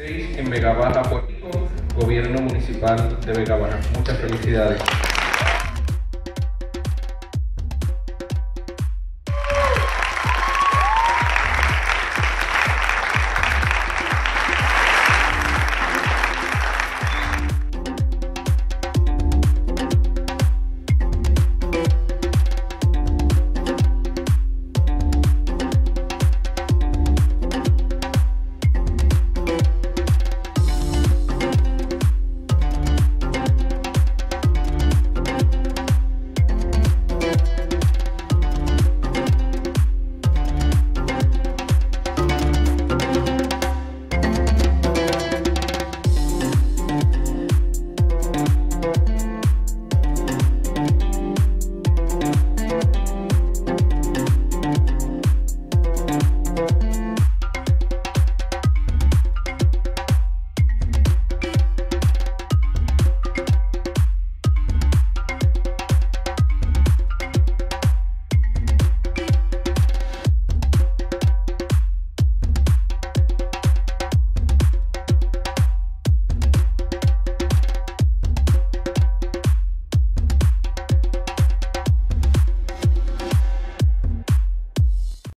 en Vegabana Puerto Rico, Gobierno Municipal de Vegabaja. Muchas felicidades.